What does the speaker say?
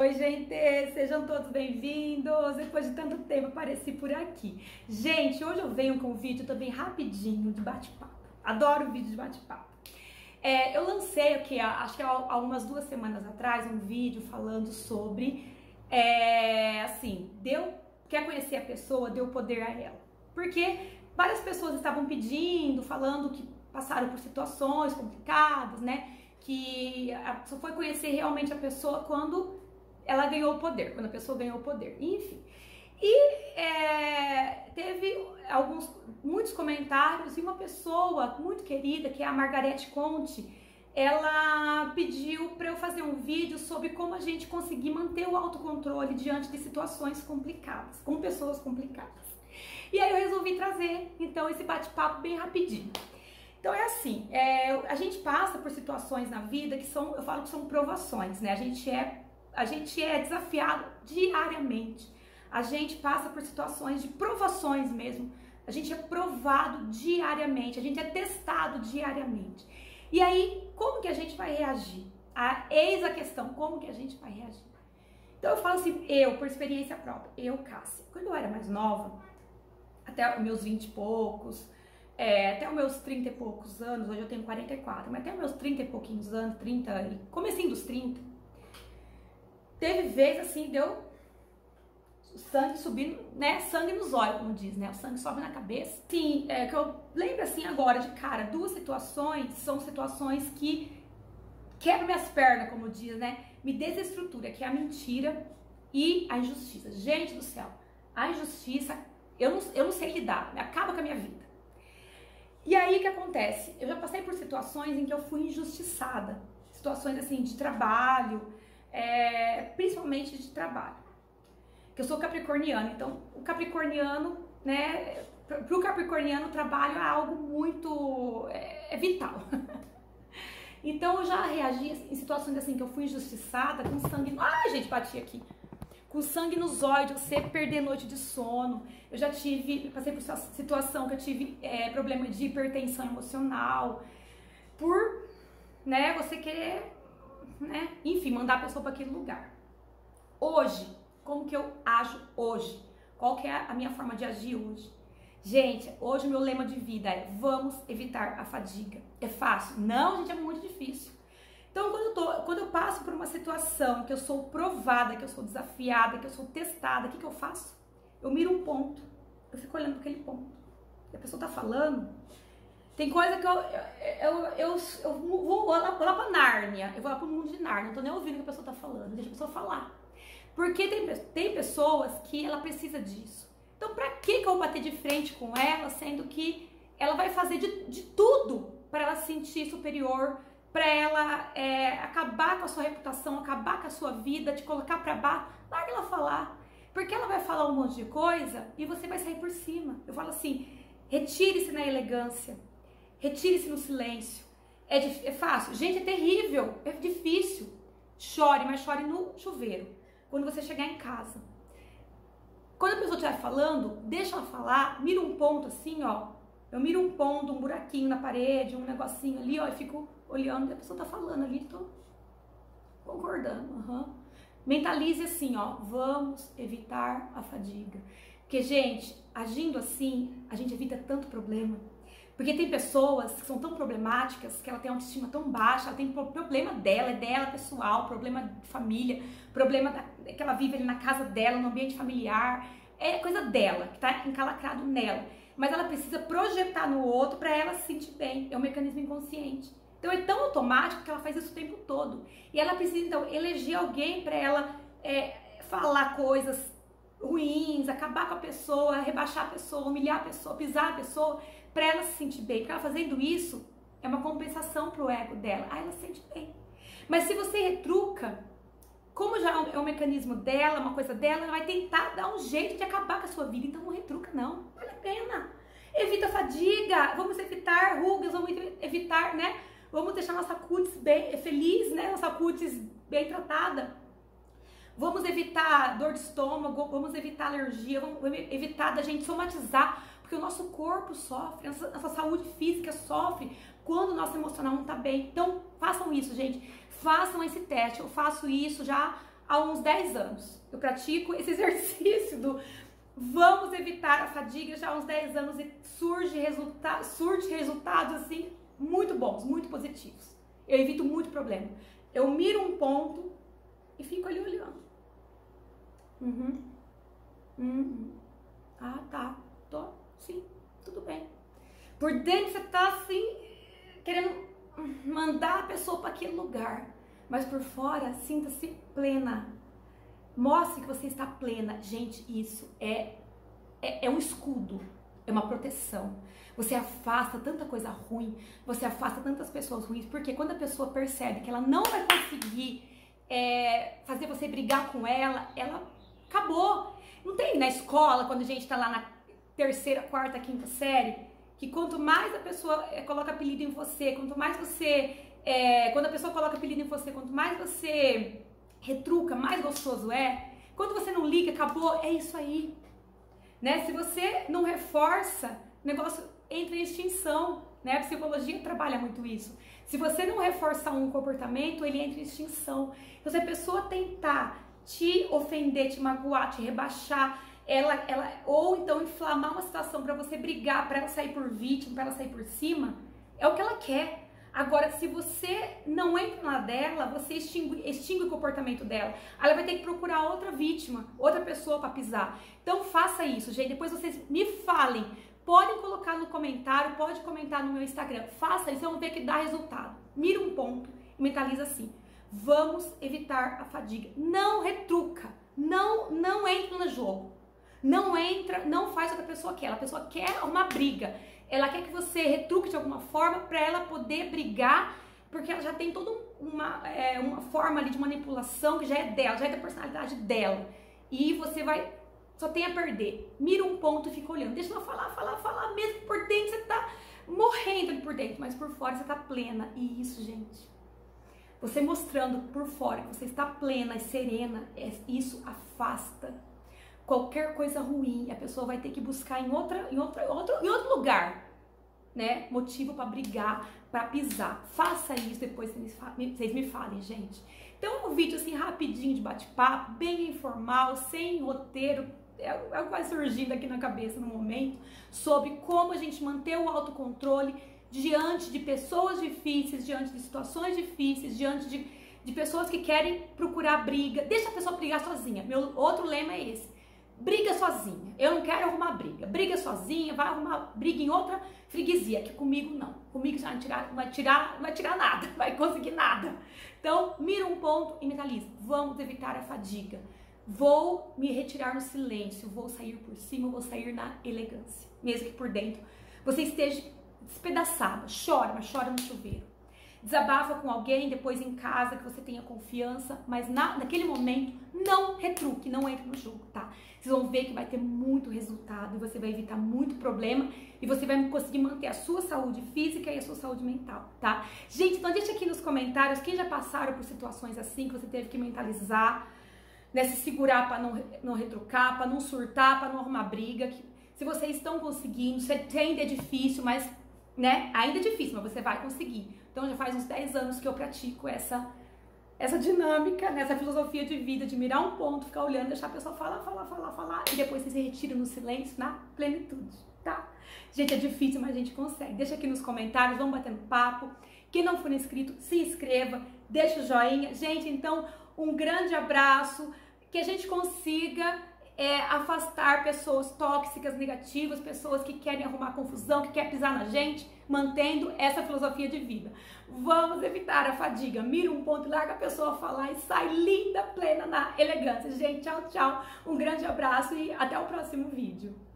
Oi, gente, sejam todos bem-vindos. Depois de tanto tempo apareci por aqui. Gente, hoje eu venho com um vídeo também rapidinho de bate-papo. Adoro vídeo de bate-papo. É, eu lancei aqui, acho que há algumas duas semanas atrás, um vídeo falando sobre, é, assim, deu, quer conhecer a pessoa, deu poder a ela. Porque várias pessoas estavam pedindo, falando que passaram por situações complicadas, né? Que só foi conhecer realmente a pessoa quando ela ganhou o poder, quando a pessoa ganhou o poder, enfim. E é, teve alguns, muitos comentários e uma pessoa muito querida, que é a Margarete Conte, ela pediu para eu fazer um vídeo sobre como a gente conseguir manter o autocontrole diante de situações complicadas, com pessoas complicadas. E aí eu resolvi trazer, então, esse bate-papo bem rapidinho. Então é assim, é, a gente passa por situações na vida que são, eu falo que são provações, né? A gente é a gente é desafiado diariamente. A gente passa por situações de provações mesmo. A gente é provado diariamente, a gente é testado diariamente. E aí, como que a gente vai reagir? A, eis a questão, como que a gente vai reagir? Então eu falo assim, eu, por experiência própria, eu, Cássia, quando eu era mais nova, até os meus 20 e poucos, é, até os meus 30 e poucos anos, hoje eu tenho 44, mas até os meus 30 e pouquinhos anos, 30, comecinho dos 30, Teve vez assim, deu sangue subindo, né? Sangue nos olhos, como diz, né? O sangue sobe na cabeça. Sim, é, que eu lembro assim agora de cara, duas situações são situações que quebram minhas pernas, como diz, né? Me desestrutura, que é a mentira e a injustiça. Gente do céu, a injustiça, eu não, eu não sei lidar, acaba com a minha vida. E aí o que acontece? Eu já passei por situações em que eu fui injustiçada. Situações assim de trabalho, é, principalmente de trabalho. Que eu sou capricorniano, então o capricorniano, né, para o capricorniano o trabalho é algo muito é, é vital. então eu já reagi em situações assim que eu fui injustiçada, com sangue, ai gente, bati aqui. Com sangue nos olhos, você perder noite de sono. Eu já tive, passei por situação que eu tive é, problema de hipertensão emocional, por, né, você querer né? Enfim, mandar a pessoa para aquele lugar. Hoje, como que eu ajo hoje? Qual que é a minha forma de agir hoje? Gente, hoje o meu lema de vida é vamos evitar a fadiga. É fácil? Não, gente, é muito difícil. Então, quando eu, tô, quando eu passo por uma situação que eu sou provada, que eu sou desafiada, que eu sou testada, o que, que eu faço? Eu miro um ponto. Eu fico olhando para aquele ponto. E a pessoa tá falando, tem coisa que eu, eu, eu, eu, vou, lá, vou lá pra Nárnia, eu vou lá pro mundo de Nárnia, não tô nem ouvindo o que a pessoa tá falando, deixa a pessoa falar. Porque tem, tem pessoas que ela precisa disso. Então, pra que, que eu vou bater de frente com ela, sendo que ela vai fazer de, de tudo para ela se sentir superior, para ela é, acabar com a sua reputação, acabar com a sua vida, te colocar para baixo? Larga ela falar. Porque ela vai falar um monte de coisa e você vai sair por cima. Eu falo assim: retire-se na elegância, Retire-se no silêncio. É, é fácil? Gente, é terrível, é difícil. Chore, mas chore no chuveiro. Quando você chegar em casa. Quando a pessoa estiver falando, deixa ela falar, mira um ponto assim, ó. Eu miro um ponto, um buraquinho na parede, um negocinho ali, ó, e fico olhando, e a pessoa tá falando ali, tô concordando. Uhum. Mentalize assim, ó, vamos evitar a fadiga. Porque, gente, agindo assim, a gente evita tanto problema. Porque tem pessoas que são tão problemáticas, que ela tem autoestima tão baixa, ela tem problema dela, é dela pessoal, problema de família, problema da, que ela vive ali na casa dela, no ambiente familiar, é coisa dela, que tá encalacrado nela. Mas ela precisa projetar no outro para ela se sentir bem, é um mecanismo inconsciente. Então é tão automático que ela faz isso o tempo todo. E ela precisa então eleger alguém para ela é, falar coisas ruins, acabar com a pessoa, rebaixar a pessoa, humilhar a pessoa, pisar a pessoa para ela se sentir bem. Porque ela fazendo isso é uma compensação pro ego dela. Aí ela se sente bem. Mas se você retruca, como já é um mecanismo dela, uma coisa dela, ela vai tentar dar um jeito de acabar com a sua vida. Então não retruca, não. Vale a pena. Evita fadiga, vamos evitar rugas, vamos evitar, né? Vamos deixar nossa cutis bem feliz, né? Nossa cutis bem tratada. Vamos evitar dor de estômago, vamos evitar alergia, vamos evitar da gente somatizar porque o nosso corpo sofre, a nossa, saúde física sofre quando o nosso emocional não está bem. Então, façam isso, gente. Façam esse teste. Eu faço isso já há uns 10 anos. Eu pratico esse exercício do vamos evitar a fadiga já há uns 10 anos e surge resulta surge resultados assim muito bons, muito positivos. Eu evito muito problema. Eu miro um ponto e fico ali olhando. Uhum. Uhum. Ah, tá. Tô, sim, tudo bem. Por dentro você tá assim, querendo mandar a pessoa para aquele lugar. Mas por fora, sinta-se plena. Mostre que você está plena. Gente, isso é, é, é um escudo, é uma proteção. Você afasta tanta coisa ruim, você afasta tantas pessoas ruins, porque quando a pessoa percebe que ela não vai conseguir é, fazer você brigar com ela, ela acabou. Não tem na escola, quando a gente está lá na terceira, quarta, quinta série, que quanto mais a pessoa é, coloca apelido em você, quanto mais você. É, quando a pessoa coloca apelido em você, quanto mais você retruca, mais gostoso é. Quando você não liga, acabou, é isso aí. Né? Se você não reforça, o negócio entra em extinção. Né? A psicologia trabalha muito isso. Se você não reforça um comportamento, ele entra em extinção. Então, se a pessoa tentar te ofender, te magoar, te rebaixar, ela, ela ou então inflamar uma situação para você brigar, para ela sair por vítima, para ela sair por cima, é o que ela quer. Agora, se você não entra na dela, você extingue, extingue o comportamento dela. Ela vai ter que procurar outra vítima, outra pessoa para pisar. Então faça isso, gente. Depois vocês me falem. Podem colocar no comentário, pode comentar no meu Instagram. Faça isso, vamos ver que dá resultado. Mira um ponto e mentaliza assim. Vamos evitar a fadiga. Não retruca. Não, não entra no jogo. Não entra, não faz o que a pessoa quer. A pessoa quer uma briga. Ela quer que você retruque de alguma forma para ela poder brigar, porque ela já tem toda uma, é, uma forma ali de manipulação que já é dela, já é da personalidade dela. E você vai só tem a perder. Mira um ponto e fica olhando. Deixa ela falar, falar, falar, mesmo por dentro você tá morrendo ali por dentro, mas por fora você tá plena. E isso, gente. Você mostrando por fora que você está plena e serena, é, isso afasta qualquer coisa ruim, a pessoa vai ter que buscar em outra, em outra, outro, em outro lugar, né? Motivo para brigar, para pisar. Faça isso depois vocês me falem, gente. Então, um vídeo assim rapidinho de bate-papo, bem informal, sem roteiro, é, é o que vai surgindo aqui na cabeça no momento, sobre como a gente manter o autocontrole diante de pessoas difíceis, diante de situações difíceis, diante de, de pessoas que querem procurar briga. Deixa a pessoa brigar sozinha. Meu outro lema é esse briga sozinha. Eu não quero arrumar briga. Briga sozinha, vai arrumar briga em outra freguesia, que comigo não. Comigo já não, tirar, não vai tirar, não vai tirar nada, não vai conseguir nada. Então, mira um ponto e mentaliza. Vamos evitar a fadiga. Vou me retirar no silêncio, vou sair por cima, vou sair na elegância. Mesmo que por dentro você esteja despedaçada. Chora, mas chora no chuveiro desabafa com alguém, depois em casa, que você tenha confiança, mas na, naquele momento não retruque, não entre no jogo, tá? Vocês vão ver que vai ter muito resultado, você vai evitar muito problema e você vai conseguir manter a sua saúde física e a sua saúde mental, tá? Gente, então deixa aqui nos comentários quem já passaram por situações assim que você teve que mentalizar, né, se segurar para não, não retrucar, para não surtar, para não arrumar briga, que, se vocês estão conseguindo, você ainda é difícil, mas né, ainda é difícil, mas você vai conseguir. Então já faz uns 10 anos que eu pratico essa essa dinâmica, né, essa filosofia de vida, de mirar um ponto, ficar olhando, deixar a pessoa falar, falar, falar, falar, e depois você se retira no silêncio, na plenitude, tá? Gente, é difícil, mas a gente consegue. Deixa aqui nos comentários, vamos batendo papo. Quem não for inscrito, se inscreva, deixa o joinha. Gente, então, um grande abraço, que a gente consiga é, afastar pessoas tóxicas, negativas, pessoas que querem arrumar confusão, que querem pisar na gente, mantendo essa filosofia de vida. Vamos evitar a fadiga. Mira um ponto, larga a pessoa falar e sai linda, plena na elegância. Gente, tchau, tchau. Um grande abraço e até o próximo vídeo.